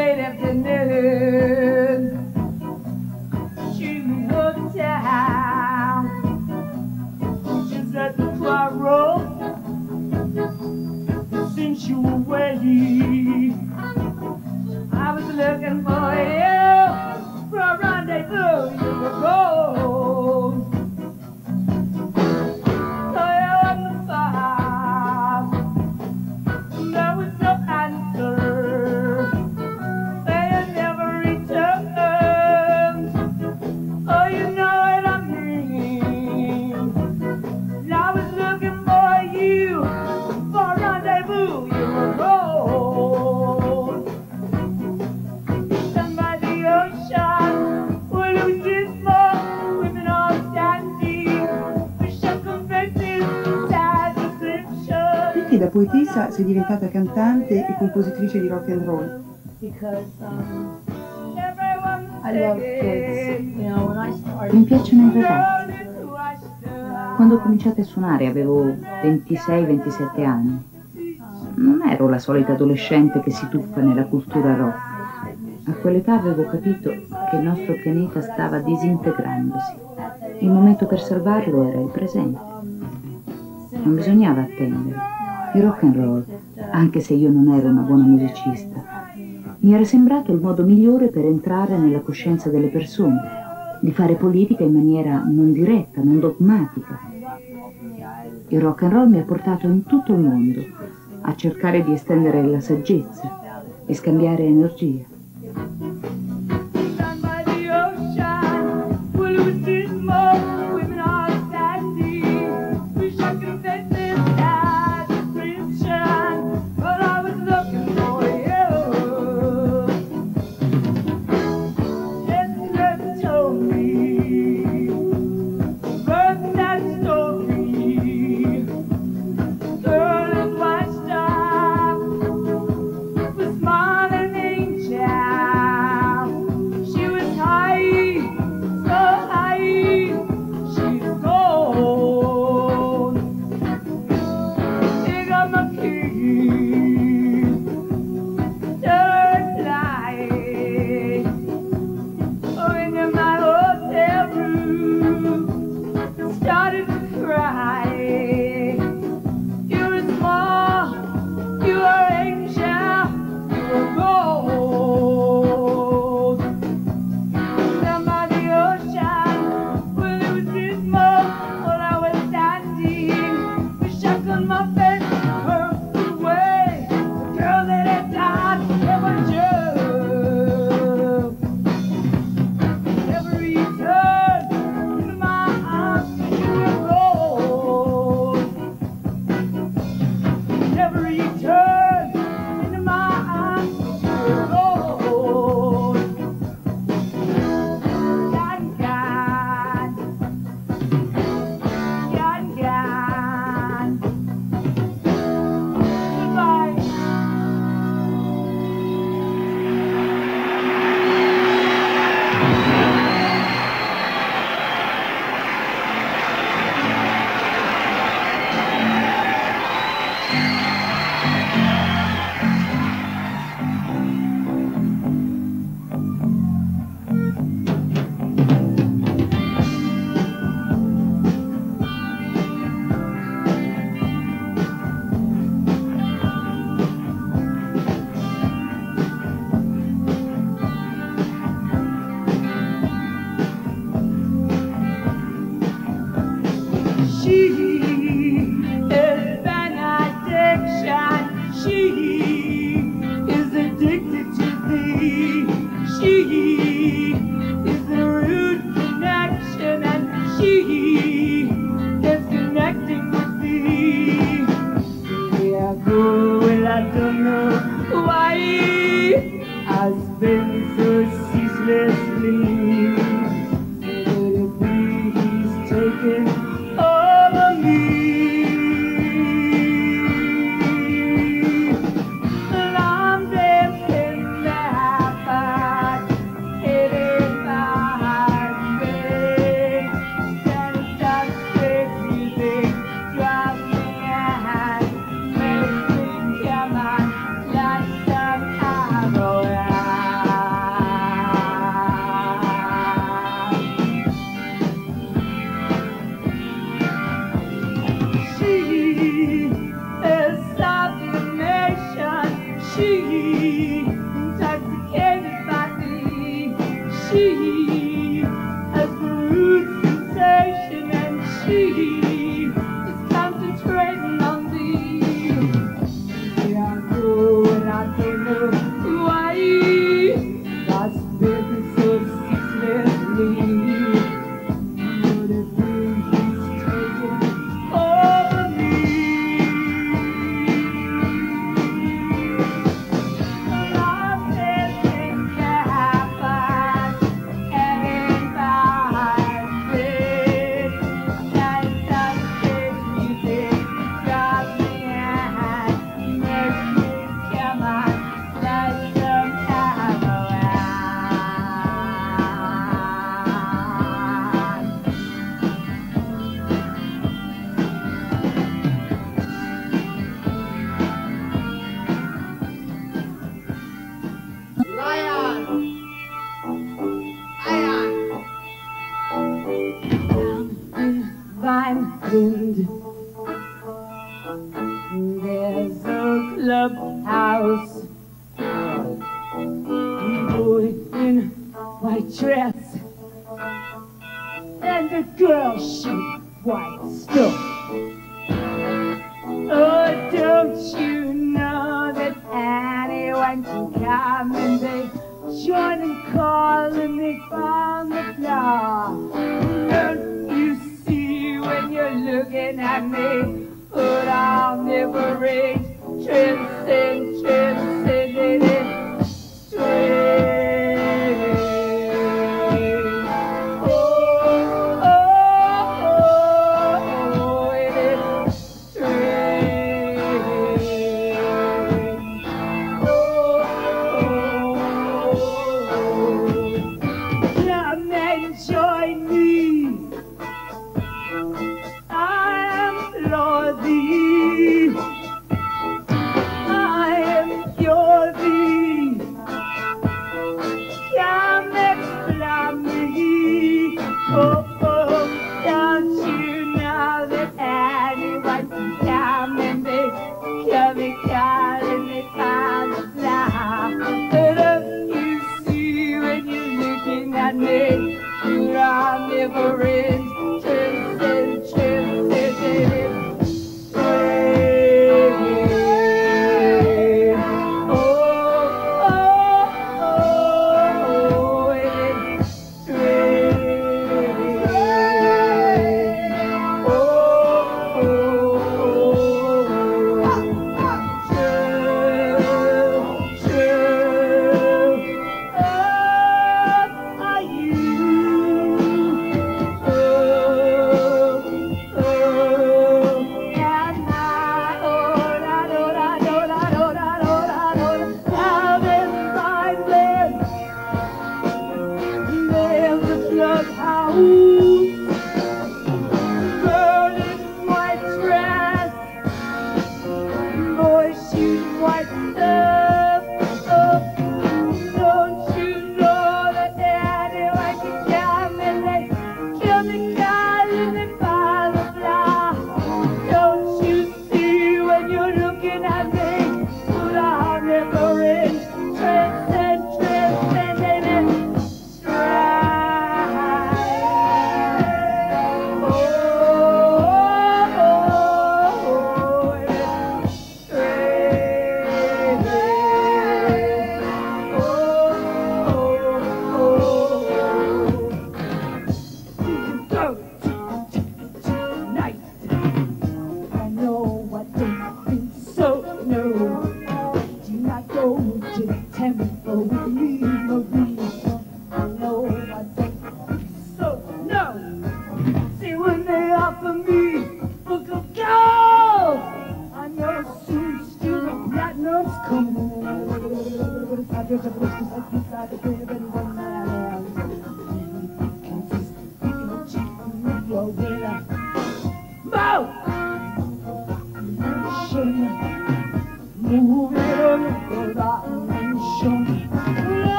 late afternoon. She looked down. She's at to flower Since you were away, I was looking for you. da poetessa sei diventata cantante e compositrice di rock and roll? Mi piacciono i ragazzi. Quando ho cominciato a suonare avevo 26-27 anni. Non ero la solita adolescente che si tuffa nella cultura rock. A quell'età avevo capito che il nostro pianeta stava disintegrandosi. Il momento per salvarlo era il presente. Non bisognava attendere il rock and roll, anche se io non ero una buona musicista. Mi era sembrato il modo migliore per entrare nella coscienza delle persone, di fare politica in maniera non diretta, non dogmatica. Il rock and roll mi ha portato in tutto il mondo a cercare di estendere la saggezza e scambiare energia. my dress and the girl she white stuff. Oh, don't you know that anyone can come and they join and call and they found the floor. Don't you see when you're looking at me, but I'll never reach transcend.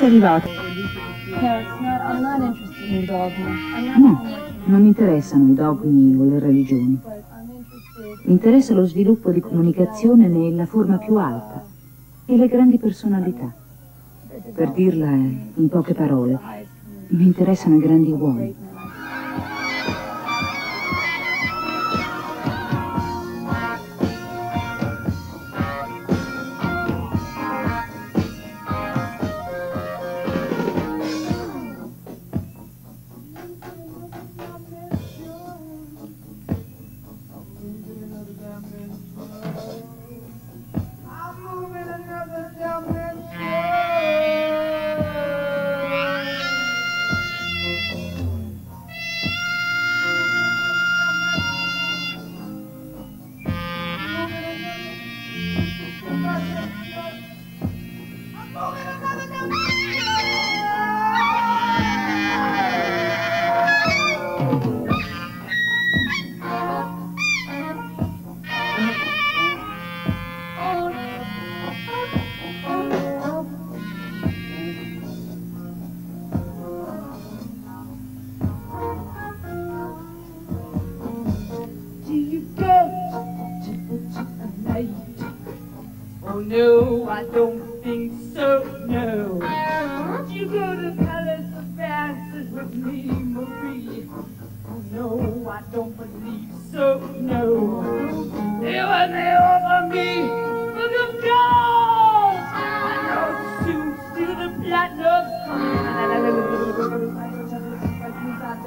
sei arrivato? No, non mi interessano i dogmi o le religioni. Mi interessa lo sviluppo di comunicazione nella forma più alta e le grandi personalità. Per dirla in poche parole, mi interessano i grandi uomini.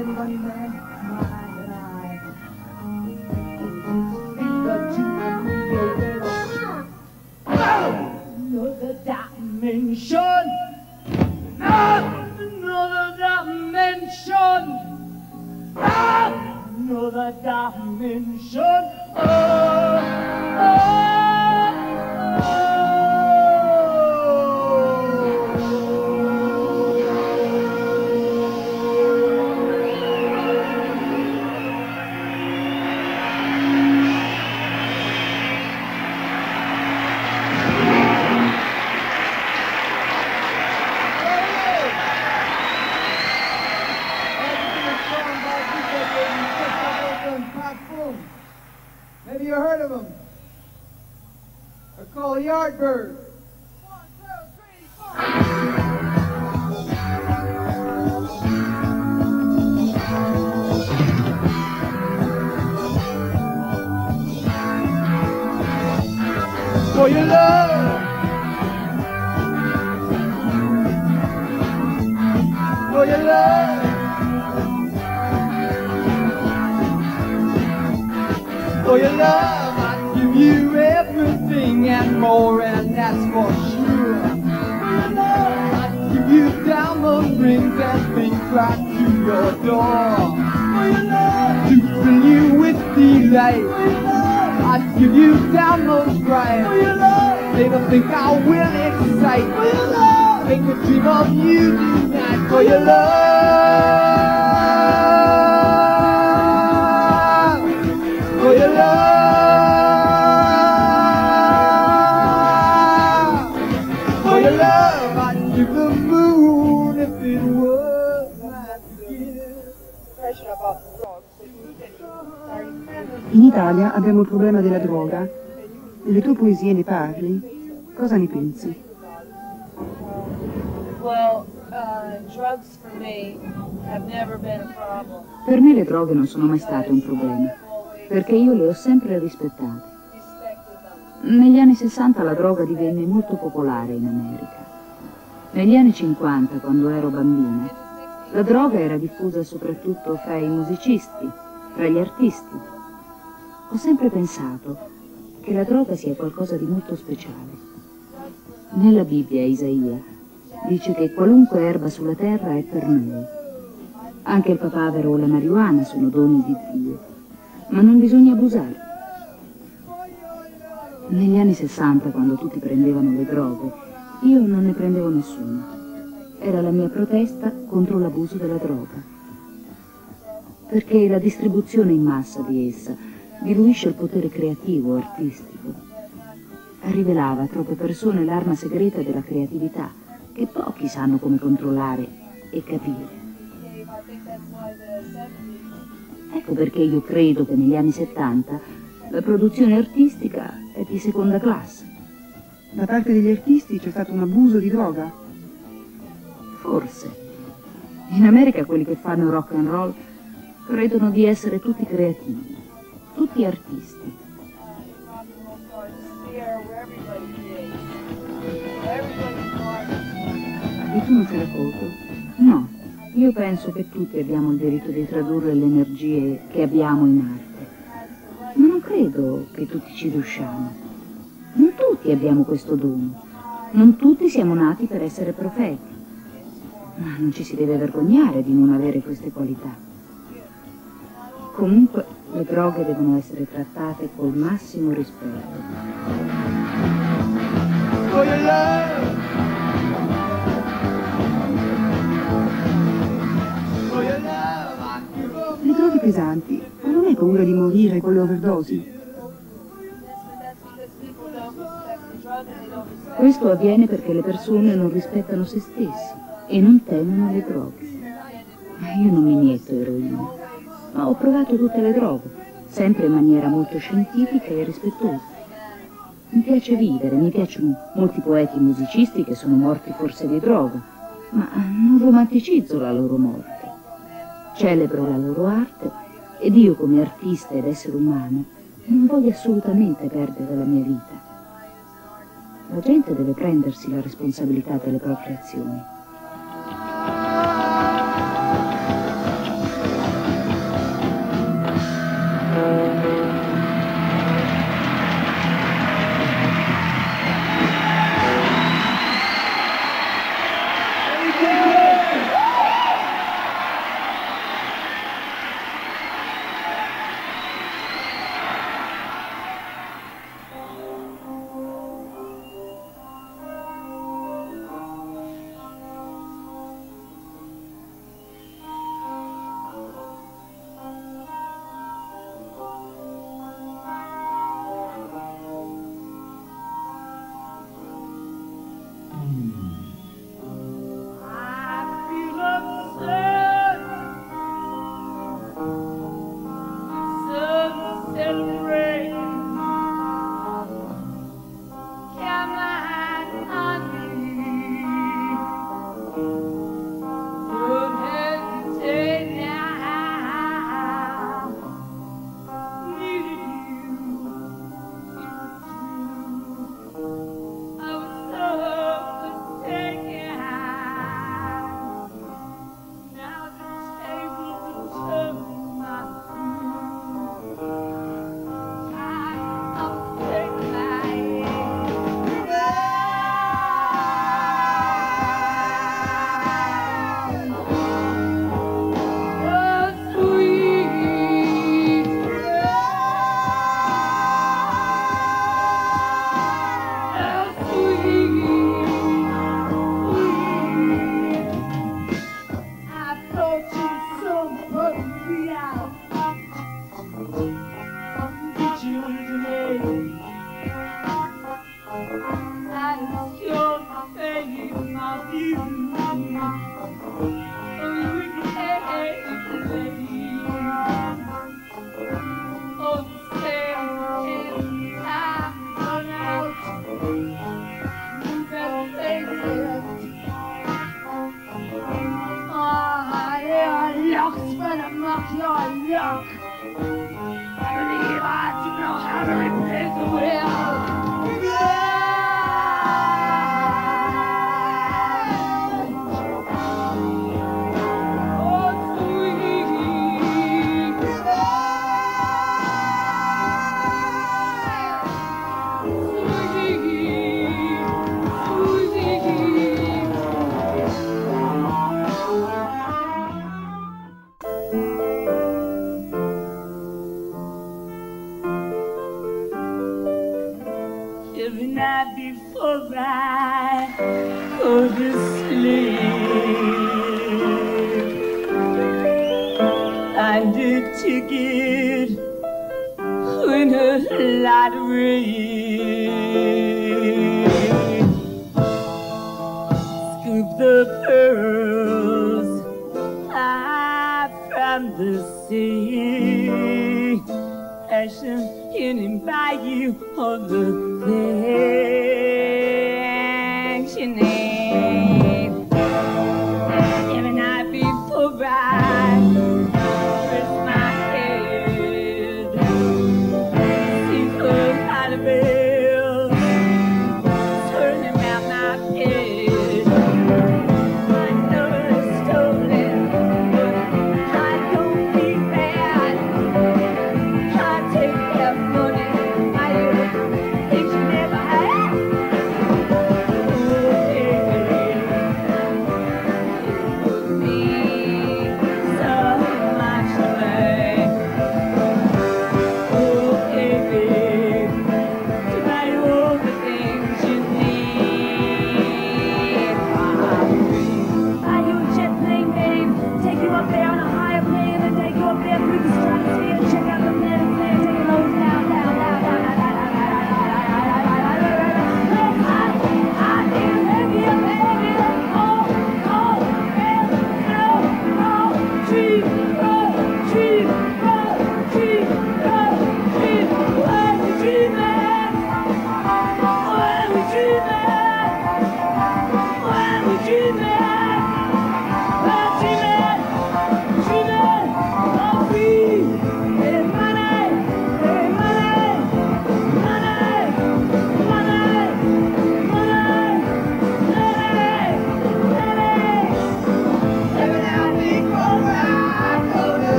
Everybody there. door to fill you with delight. I give you down those right. They don't think I will excite. Make a dream of you tonight for your love. Italia abbiamo il problema della droga. Le tue poesie ne parli? Cosa ne pensi? Uh. Per me le droghe non sono mai state un problema, perché io le ho sempre rispettate. Negli anni 60 la droga divenne molto popolare in America. Negli anni 50, quando ero bambina, la droga era diffusa soprattutto fra i musicisti, fra gli artisti. Ho sempre pensato che la droga sia qualcosa di molto speciale. Nella Bibbia Isaia dice che qualunque erba sulla terra è per noi. Anche il papavero o la marijuana sono doni di Dio, ma non bisogna abusarne. Negli anni 60, quando tutti prendevano le droghe, io non ne prendevo nessuna. Era la mia protesta contro l'abuso della droga. Perché la distribuzione in massa di essa diluisce il potere creativo, artistico. Rivelava a troppe persone l'arma segreta della creatività, che pochi sanno come controllare e capire. I think that's why the 70s Ecco perché io credo che negli anni 70 la produzione artistica è di seconda classe. Da parte degli artisti c'è stato un abuso di droga. Forse. In America quelli che fanno rock and roll credono di essere tutti creativi, tutti artisti. E tu non sei d'accordo? No, io penso che tutti abbiamo il diritto di tradurre le energie che abbiamo in arte. Ma non credo che tutti ci riusciamo. Non tutti abbiamo questo dono. Non tutti siamo nati per essere profeti. Ma non ci si deve vergognare di non avere queste qualità. Comunque le droghe devono essere trattate col massimo rispetto. Le droghe pesanti, ma non hai paura di morire con le overdosi? Questo avviene perché le persone non rispettano se stessi e non temono le droghe. Ma io non mi inietto eroina, ma ho provato tutte le droghe, sempre in maniera molto scientifica e rispettosa. Mi piace vivere, mi piacciono molti poeti e musicisti che sono morti forse di droga, ma non romanticizzo la loro morte. Celebro la loro arte ed io come artista ed essere umano non voglio assolutamente perdere la mia vita. La gente deve prendersi la responsabilità delle proprie azioni.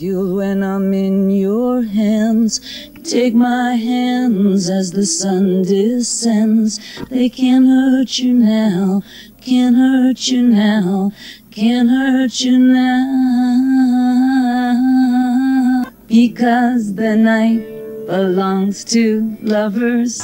you when I'm in your hands. Take my hands as the sun descends. They can't hurt you now, can't hurt you now, can't hurt you now. Because the night belongs to lovers.